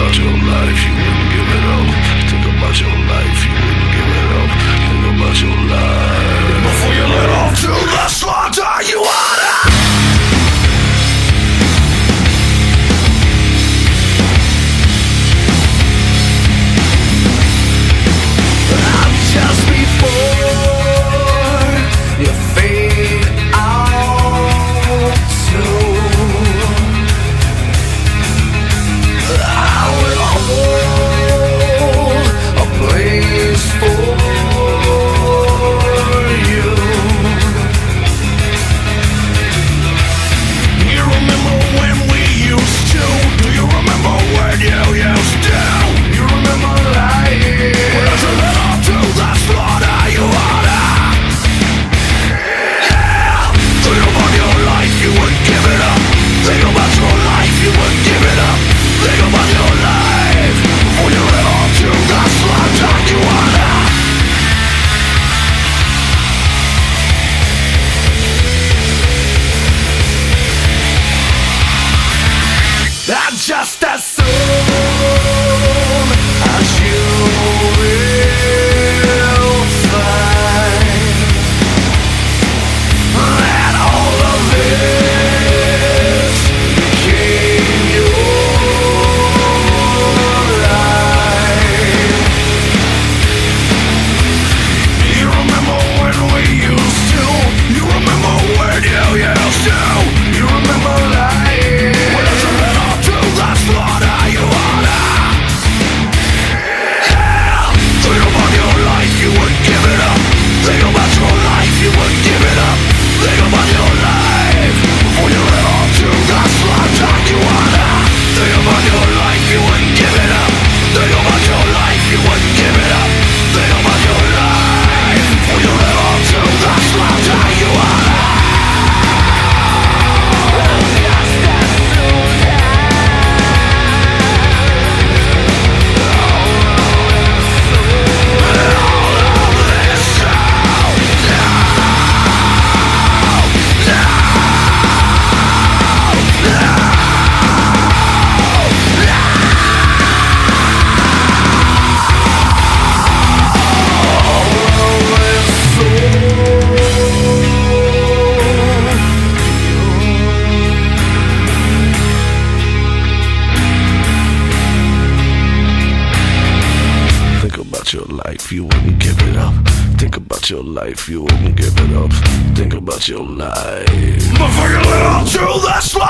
about your life, you wouldn't give it up. Think about your life, you wouldn't give it up. Think about your just as life, you wouldn't give it up. Think about your life, you wouldn't give it up. Think about your life. Motherfucker, live out through this life!